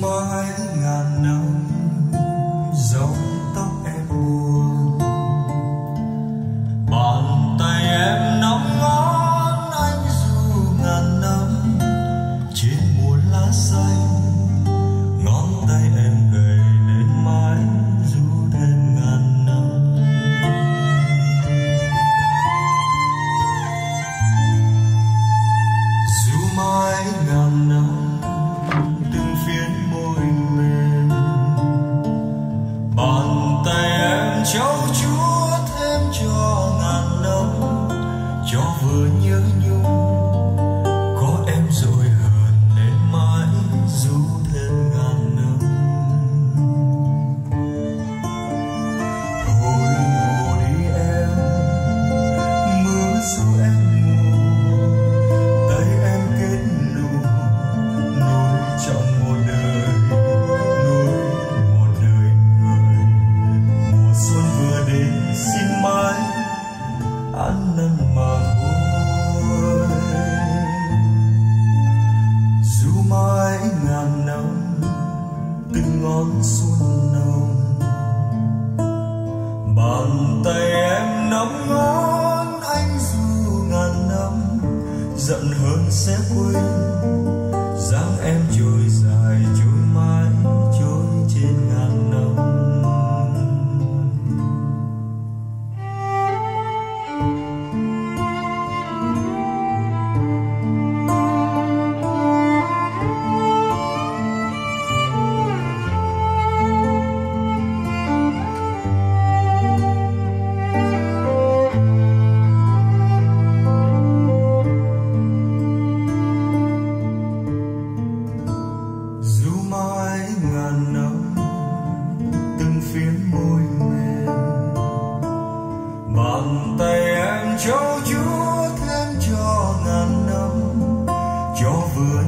mãi ngàn năm. Châu chúa thêm cho ngàn năm cho vừa nhớ nhung. ngón xuân nồng. Bàn tay em nắm ngón anh dù ngàn năm, giận hơn sẽ quên, dáng em trôi trau chuốt lên cho ngàn năm cho vừa